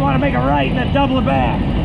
want to make a right and then double it back.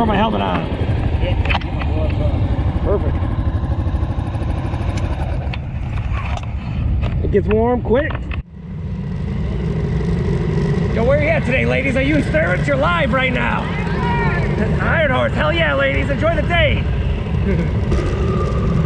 Throw my helmet on. Perfect. It gets warm quick. Yo, where are you at today, ladies? Are you in Sturgis? You're live right now. Iron Horse. Hell yeah, ladies. Enjoy the day.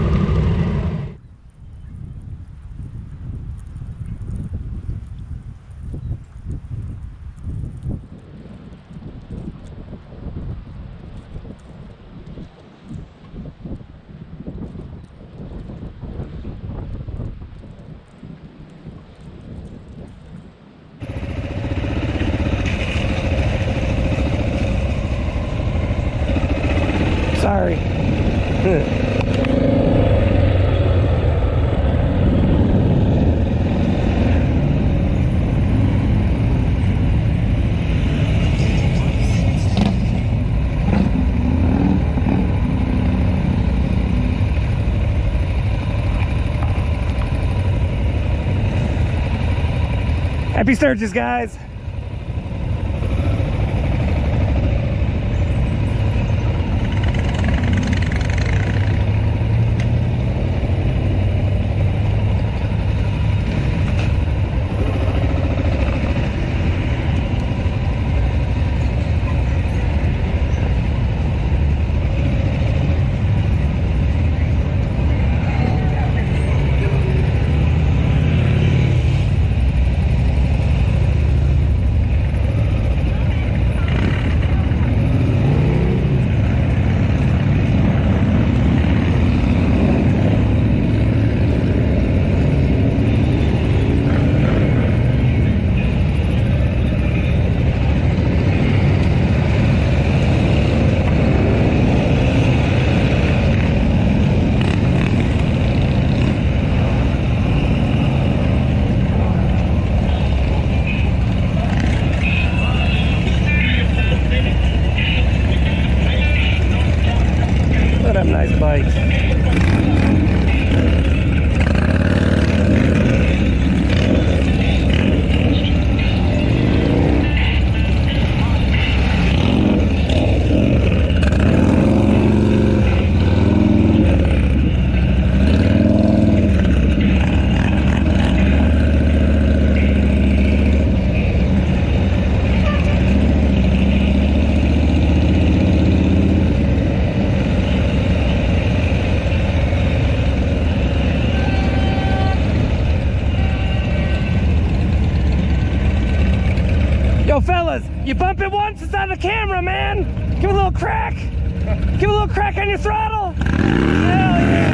Happy Sturgis, guys. You bump it once, it's on the camera, man. Give it a little crack. Give it a little crack on your throttle. Hell yeah.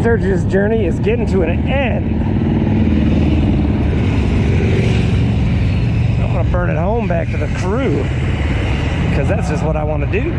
Sturgis journey is getting to an end. I'm gonna burn it home back to the crew because that's just what I want to do.